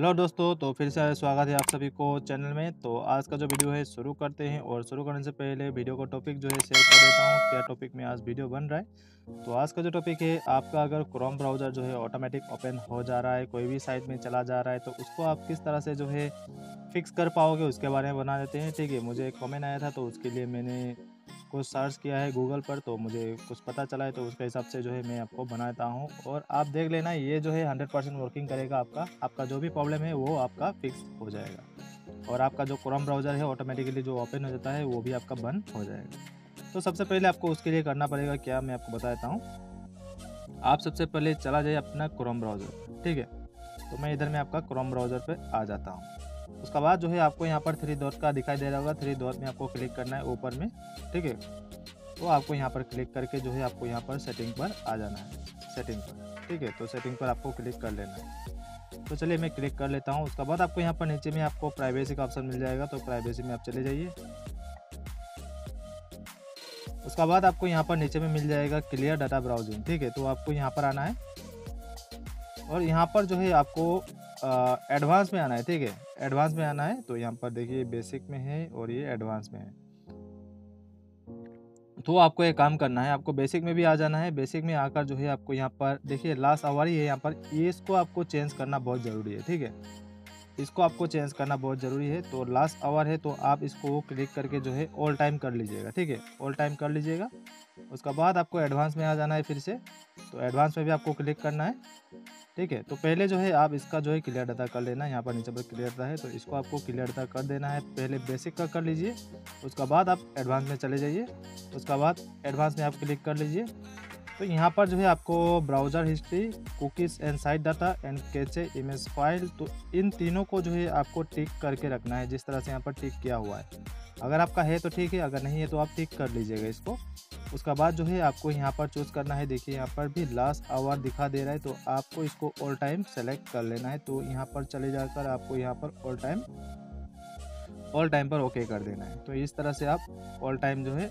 Hello दोस्तों तो फिर से स्वागत है आप सभी को चैनल में। तो आज का जो वीडियो है, शुरू करते हैं और शुरू करने से पहले वीडियो का टॉपिक जो है शेयर कर देता हूँ, क्या टॉपिक में आज वीडियो बन रहा है। तो आज का जो टॉपिक है, आपका अगर क्रोम ब्राउज़र जो है ऑटोमेटिक ओपन हो जा रहा है, कोई भी साइट में चला जा रहा है तो उसको आप किस तरह से जो है फिक्स कर पाओगे, उसके बारे में बना देते हैं। ठीक है, मुझे एक कॉमेंट आया था तो उसके लिए मैंने कुछ सर्च किया है गूगल पर तो मुझे कुछ पता चला है तो उसके हिसाब से जो है मैं आपको बनाता हूँ। और आप देख लेना, ये जो है हंड्रेड परसेंट वर्किंग करेगा आपका। आपका जो भी प्रॉब्लम है, वो आपका फिक्स हो जाएगा। और आपका जो क्रोम ब्राउज़र है ऑटोमेटिकली जो ओपन हो जाता है, वो भी आपका बंद हो जाएगा। तो सबसे पहले आपको उसके लिए करना पड़ेगा, क्या मैं आपको बता देता हूँ। आप सबसे पहले चला जाए अपना क्रोम ब्राउज़र ठीक है? तो मैं इधर में आपका क्रोम ब्राउज़र पर आ जाता हूँ। उसके बाद जो है आपको यहाँ पर थ्री डॉट का दिखाई दे रहा होगा। थ्री डॉट में आपको क्लिक करना है ऊपर में, ठीक है? तो आपको यहाँ पर क्लिक करके जो है आपको यहाँ पर सेटिंग पर आ जाना है सेटिंग पर, ठीक है? तो सेटिंग पर आपको क्लिक कर लेना है। तो चलिए मैं क्लिक कर लेता हूँ। उसके बाद आपको यहाँ पर नीचे में आपको प्राइवेसी का ऑप्शन मिल जाएगा तो प्राइवेसी में आप चले जाइए। उसके बाद आपको यहाँ पर नीचे में मिल जाएगा क्लियर डाटा ब्राउजिंग ठीक है? तो आपको यहाँ पर आना है। और यहाँ पर जो है आपको एडवांस में आना है, ठीक है? एडवांस में आना है तो यहाँ पर देखिए बेसिक में है और ये एडवांस में है। तो आपको एक काम करना है, आपको बेसिक में भी आ जाना है बेसिक में आकर जो है आपको यहाँ पर, देखिए लास्ट आवारी ही यहाँ पर, ये इसको आपको चेंज करना बहुत ज़रूरी है, ठीक है? इसको आपको चेंज करना बहुत ज़रूरी है। तो लास्ट आवर है तो आप इसको क्लिक करके जो है ऑल टाइम कर लीजिएगा, ठीक है? ऑल टाइम कर लीजिएगा। उसके बाद आपको एडवांस में आ जाना है फिर से। तो एडवांस में भी आपको क्लिक करना है, ठीक है? तो पहले जो है, आप इसका जो है क्लियर डाटा कर लेना। यहाँ पर नीचे पर क्लियर डाटा है तो इसको आपको क्लियर डाटा कर देना है। पहले बेसिक का कर लीजिए, उसके बाद आप एडवांस में चले जाइए। उसके बाद एडवांस में आप क्लिक कर लीजिए। तो यहाँ पर जो है आपको browser history cookies and site data and cache image file तो इन तीनों को जो है आपको टिक करके रखना है, जिस तरह से यहाँ पर टिक किया हुआ है। अगर आपका है तो ठीक है, अगर नहीं है तो आप टिक कर लीजिएगा इसको। उसका बाद जो है आपको यहाँ पर चूज़ करना है, देखिए यहाँ पर भी लास्ट आवर दिखा दे रहा है तो आपको इसको ऑल टाइम सेलेक्ट कर लेना है। तो यहाँ पर चले जाकर आपको यहाँ पर ऑल टाइम ऑल टाइम पर ओके कर देना है। तो इस तरह से आप ऑल टाइम जो है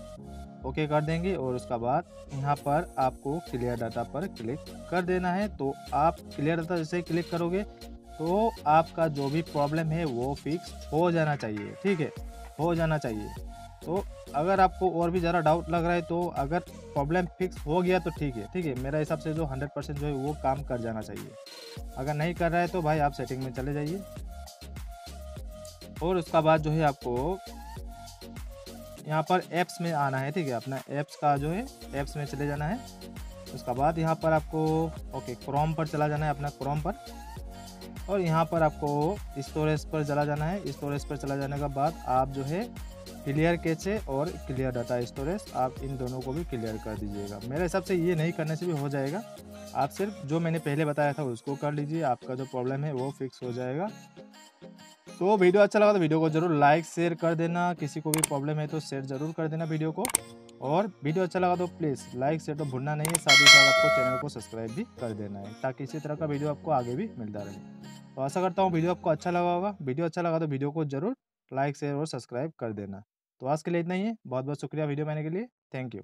ओके कर देंगे और उसका बाद यहाँ पर आपको क्लियर डाटा पर क्लिक कर देना है। तो आप क्लियर डाटा जैसे क्लिक करोगे तो आपका जो भी प्रॉब्लम है, वो फिक्स हो जाना चाहिए, ठीक है? हो जाना चाहिए। तो अगर आपको और भी ज़्यादा डाउट लग रहा है तो अगर प्रॉब्लम फिक्स हो गया तो ठीक है ठीक है? मेरा हिसाब से जो 100 परसेंट जो है, वो काम कर जाना चाहिए। अगर नहीं कर रहा है तो भाई आप सेटिंग में चले जाइए। और उसका बाद जो है आपको यहाँ पर ऐप्स में आना है, ठीक है? अपना ऐप्स का जो है ऐप्स में चले जाना है। उसका बाद यहाँ पर आपको ओके क्रोम पर चला जाना है, अपना क्रोम पर। और यहाँ पर आपको स्टोरेज पर चला जाना है। स्टोरेज पर चला जाने के बाद आप जो है क्लियर कैचे और क्लियर डाटा स्टोरेज आप इन दोनों को भी क्लियर कर दीजिएगा। मेरे हिसाब से ये नहीं करने से भी हो जाएगा। आप सिर्फ़ जो मैंने पहले बताया था उसको कर लीजिए, आपका जो प्रॉब्लम है वो फिक्स हो जाएगा। तो वीडियो अच्छा लगा तो वीडियो को ज़रूर लाइक, शेयर कर देना। किसी को भी प्रॉब्लम है तो शेयर ज़रूर कर देना वीडियो को। और वीडियो अच्छा लगा तो प्लीज़ लाइक शेयर तो भूलना नहीं है। साथ ही साथ आपको चैनल को सब्सक्राइब भी कर देना है, ताकि इसी तरह का वीडियो आपको आगे भी मिलता रहे। तो आशा करता हूँ वीडियो आपको अच्छा लगा होगा। वीडियो अच्छा लगा तो वीडियो को ज़रूर लाइक शेयर और सब्सक्राइब कर देना। तो आज के लिए इतना ही है। बहुत बहुत शुक्रिया वीडियो बनाने के लिए। Thank you